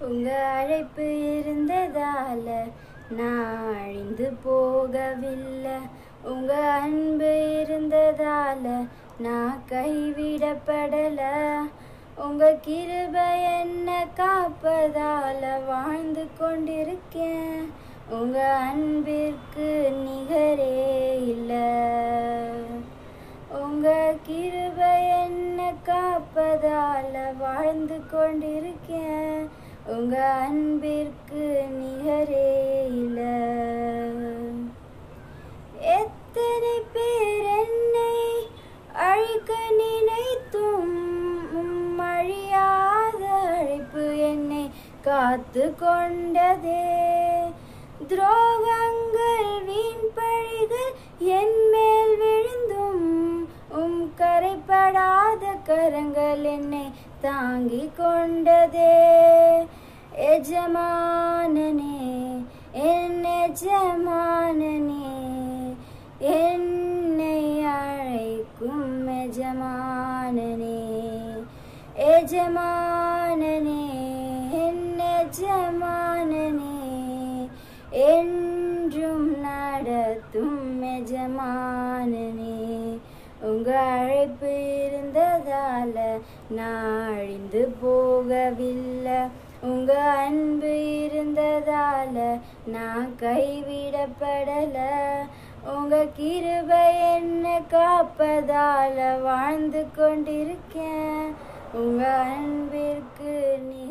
உங்க அழைப்பு இருந்ததால நான் அழிந்து போகவில்லை. உங்க அன்பு இருந்ததால நான் கைவிடப்படல. உங்க கிருபை என்ன காப்பதால வாழ்ந்து கொண்டிருக்கேன். உங்க அன்பிற்கு நிகரே இல்லை. உங்க கிருபை என்ன காப்பதால வாழ்ந்து கொண்டிருக்கேன். உங்க அன்பிற்கு நிகரே இல்ல. எத்தனை பேர் என்னை அழிக்க நினைத்தும் அழியாத அழைப்பு என்னை காத்து கொண்டதே. துரோகங்கள் வீ கரைப்படாத கரங்கள் என்னை தாங்கிக் கொண்டதே எஜமானனே என் எஜமானனே என்னை அழைக்கும் எஜமானனே எஜமானனே என் எஜமானனே என்றும் நடத்தும் எஜமானனே உங்க அழைப்பு இருந்ததால நான் அழிந்து போகவில்லை. உங்க அன்பு இருந்ததால நான் கைவிடப்படல. உங்க கிருபை என்ன காப்பதால வாழ்ந்து கொண்டிருக்கேன். உங்க அன்பிற்கு நீ